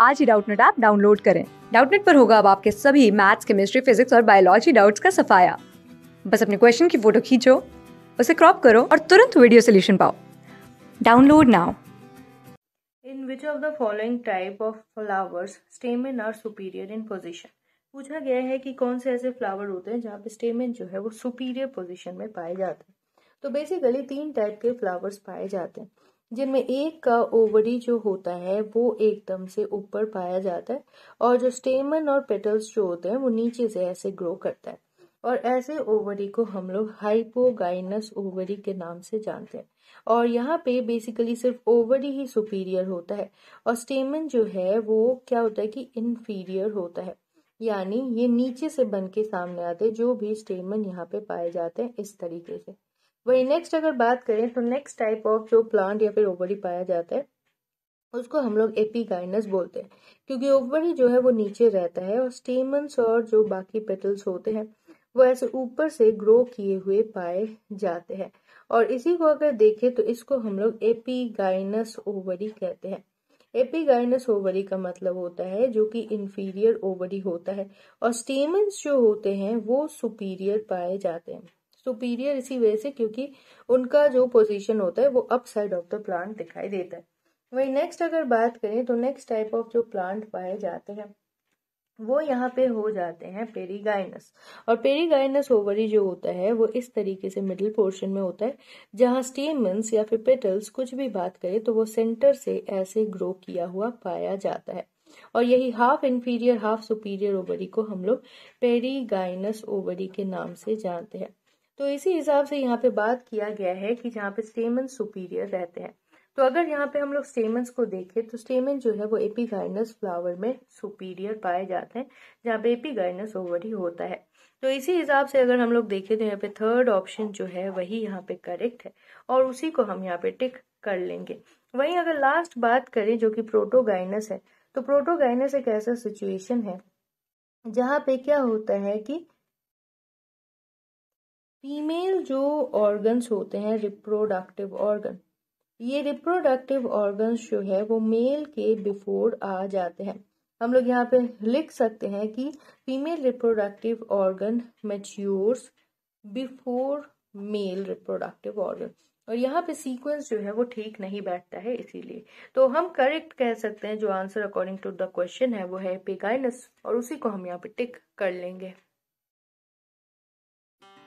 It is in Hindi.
आज ही डाउटनेट ऐप डाउनलोड करें। डाउटनेट पर होगा अब आपके सभी मैथ्स, केमिस्ट्री, फिजिक्स और बायोलॉजी डाउट्स का सफाया। बस अपने क्वेश्चन की फ़ोटो खींचो, उसे क्रॉप करो और तुरंत वीडियो सोल्यूशन पाओ। Download now. In which of the following type of flowers stamen are superior in position? पूछा गया है कि कौन से ऐसे फ्लावर होते हैं जहाँ पे स्टेमेन जो है वो सुपीरियर पोजीशन में पाए जाते हैं। तो बेसिकली तीन टाइप के फ्लावर्स पाए जाते हैं। जिनमें एक का ओवरी जो होता है, वो एकदम से ऊपर पाया जाता है और जो स्टेमन और पेटल्स जो होते हैं, वो नीचे से ऐसे ग्रो करता है। और ऐसे ओवरी को हम लोग हाइपोगाइनस ओवरी के नाम से जानते हैं। और यहाँ पे बेसिकली सिर्फ़ ओवरी ही सुपीरियर होता है और स्टेमन जो है, वो क्या होता है कि इन्फीरियर होता है। यानी ये नीचे से बन के सामने आते जो भी स्टेमन यहाँ पे पाए जाते हैं, इस तरीके से। वही नेक्स्ट अगर बात करें तो नेक्स्ट टाइप ऑफ़ जो प्लांट या फिर ओवरी पाया जाता है, उसको हम लोग एपीगाइनस बोलते हैं। क्योंकि ओवरी जो है, वो नीचे रहता है और स्टेमन्स और जो बाकी पेटल्स होते हैं, वो ऐसे ऊपर से ग्रो किए हुए पाए जाते हैं। और इसी को अगर देखें तो इसको हम लोग एपीगाइनस ओवरी कहते हैं। एपीगाइनस ओवरी का मतलब होता है, जो कि इंफीरियर ओवरी होता है। और स्टेमन्स जो होते हैं, वो सुपीरियर पाए जाते हैं। सुपीरियर इसी वजह से क्योंकि उनका जो पोजीशन होता है, वो up side of the plant दिखाई देता है। वही नेक्स्ट अगर बात करें तो नेक्स्ट टाइप ऑफ़ जो प्लांट पाए जाते हैं, वो यहाँ पे हो जाते हैं पेरीगाइनस और पेरीगाइनस ओवरी जो होता है, वो इस तरीके से मिडिल पोर्शन में होता है, जहाँ स्टेमन्स या फिर पेटल्स कुछ भी बात करें तो वो सेंटर से ऐसे ग्रो किया हुआ पाया जाता है। और यही half inferior half superior ovary को हम लोग पेरीगाइनस ओवरी के नाम से जानते हैं। तो इसी हिसाब से यहाँ पे बात किया गया है कि जहाँ पे स्टेमन सुपीरियर रहते हैं। तो अगर यहाँ पे हम लोग स्टेमन्स को देखें तो स्टेमन जो है वो एपीगाइनस फ्लावर में सुपीरियर पाए जाते हैं, जहाँ पे एपीगाइनस ही होता है। तो इसी हिसाब से अगर हम लोग देखें तो यहाँ पे थर्ड ऑप्शन जो है, वही यहाँ पे करेक्ट है और उसी को हम यहाँ पे टिक कर लेंगे। वहीं अगर लास्ट बात करें, जो कि प्रोटोगाइनस है तो प्रोटोगाइनस एक ऐसा सिचुएशन है, जहाँ पे क्या होता है कि फीमेल जो ऑर्गन्स होते हैं रिप्रोडक्टिव ऑर्गन ये रिप्रोडक्टिव ऑर्गन्स जो है, वो मेल के बिफोर आ जाते हैं। हम लोग यहाँ पे लिख सकते हैं कि female reproductive organ matures before male reproductive organ और यहाँ पे सीक्वेंस जो है, वो ठीक नहीं बैठता है, इसीलिए। तो हम करेक्ट कह सकते हैं, जो answer according to the question है, वो है पेगाइनस और उसी को हम यहाँ पे टिक कर लेंगे।